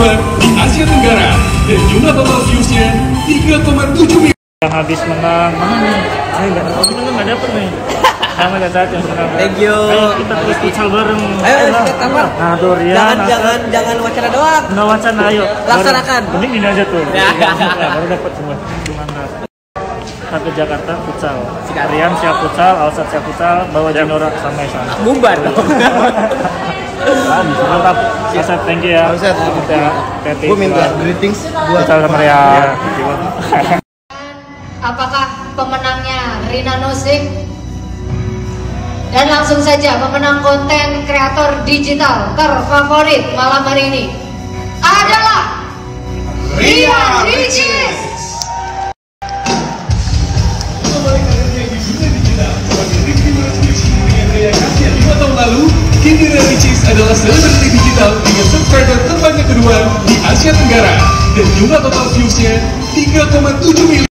dan jumlah total viewsnya 3,7 miliar. yang habis menang mana nih saya nggak tahu kita nggak dapet nih sama ada saat yang menang Thank you. ayo kita terus futsal bareng Ayo, kita tampar. nah tuh Rian Jangan Hasan. jangan jangan wacana doang. nggak wacana ayo Laksanakan. Baru- mending ini aja tuh Ya. Nah, baru dapat semua gimana ke Jakarta futsal Sikat. Rian siap futsal Alsat siap futsal bawa Jinora sama sana Bumbar dong. mantap Alsat thank you ya Alsat. ya Gue minta greetings buat sama Rian Apakah pemenangnya Rina Nosik? Dan langsung saja pemenang konten kreator digital terfavorit malam hari ini adalah Ria Ricis. Adalah selebriti digital dengan subscriber terbanyak kedua di Asia Tenggara dan jumlah total viewsnya 3,7 miliar.